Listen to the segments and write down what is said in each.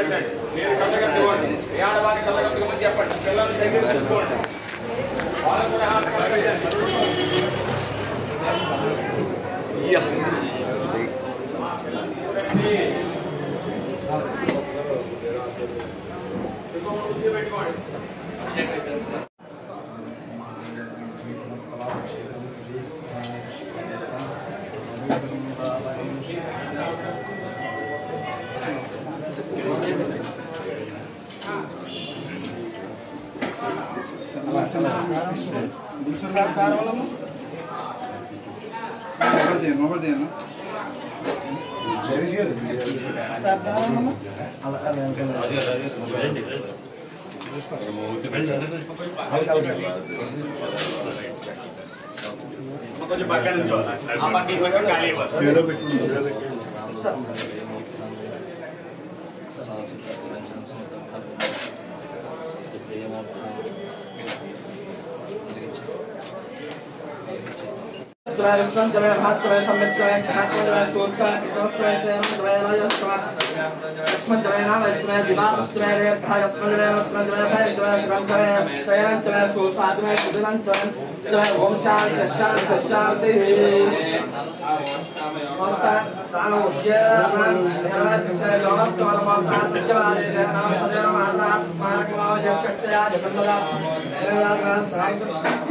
పెట్టండి మీరు కళ్ళగట్టి ఇవ్వండి మీ ఆడవారి కళ్ళగట్టి ఇవ్వమని చెప్పండి పిల్లల్ని దగ్గర తీసుకోండి వాళ్ళు కూడా హారతి కొంచెం పక్కన నుంచో ఆ चलाए विश्राम चलाए हाथ चलाए सम्मित चलाए आत्मा चलाए सोच चलाए विश्वास चलाए चयन चलाए राजा चलाए लक्ष्मण चलाए नाम चलाए दिमाग चलाए रे था यत्न चलाए रत्न चलाए भय चलाए श्रम चलाए शयन चलाए सोच आत्मा सुदिनं चलाए चलाए ओम शांति शांति शांति मस्ता तानो जयराम धर्मराज चलाए गौरव चलाए मासात चलाए रे नाम सदैव माता स्मारक भाव जय सच्चया जगन्नाथ मेरा राज राज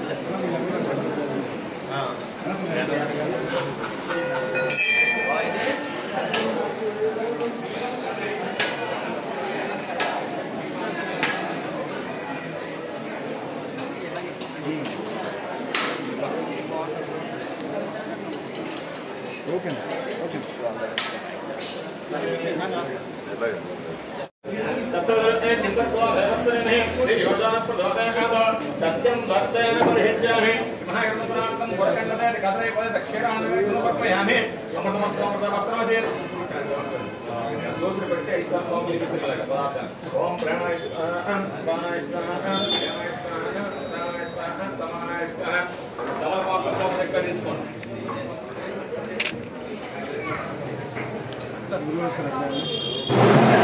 వెంకటేట కథరై sir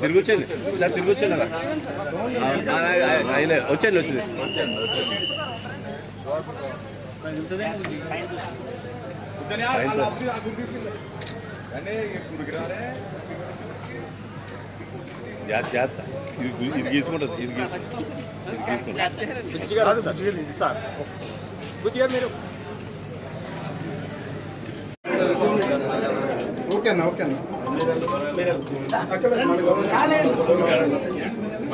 తిరిగి వచ్చేయండి సార్ తిరిగి వచ్చేయండి అలా అయిలే వచ్చేయండి వచ్చింది జాగ్రత్త జాగ్రత్త ఇది గీసుకుంటుంది ఇది గీసుకుంటుంది. సార్. ఓకేనా ఓకేనా.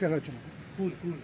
चलो चलो। Cool cool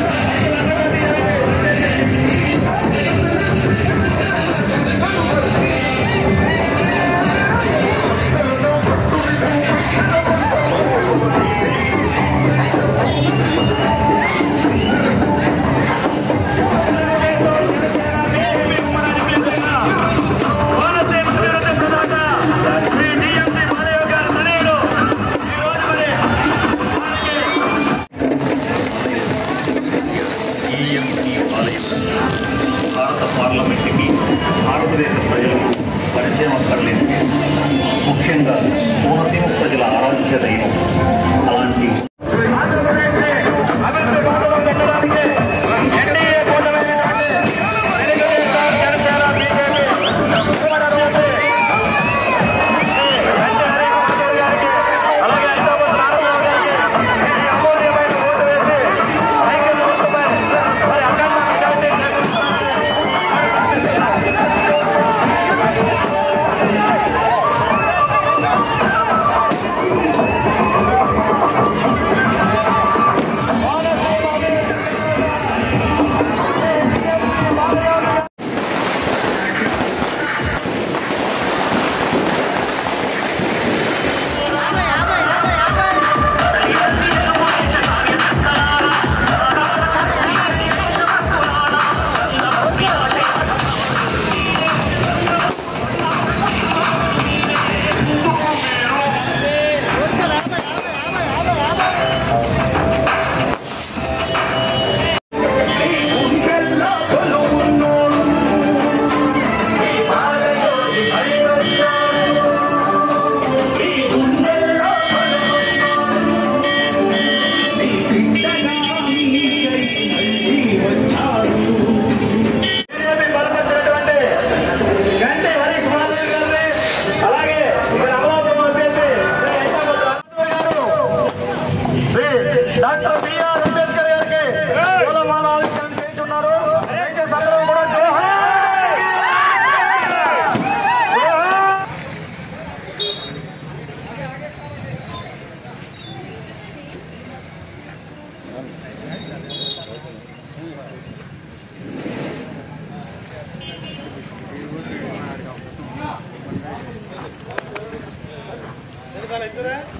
ハハハハ! के अंदर बहुत ही मुख्तला இருக்கிற